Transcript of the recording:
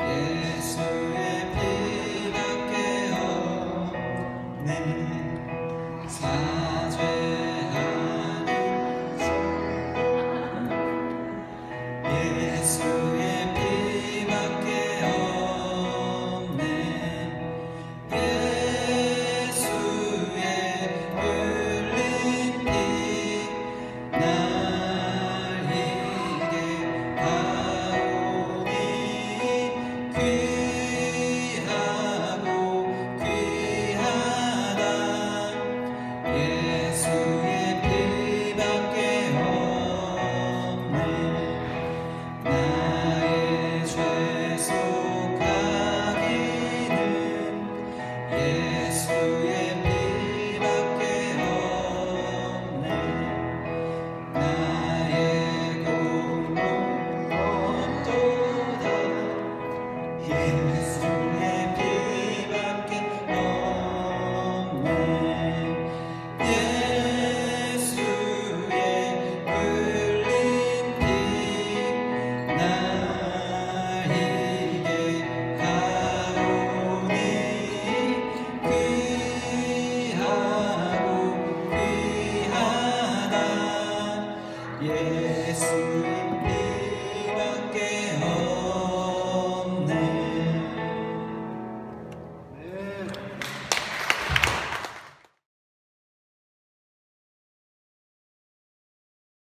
예수의 피밖에 없네